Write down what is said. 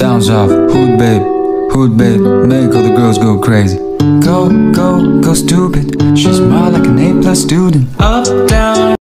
Downs off, hood babe, hood babe, make all the girls go crazy. Go, go, go stupid. She smile like an A plus student. Up, down.